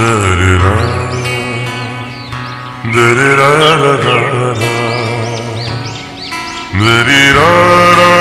da da da da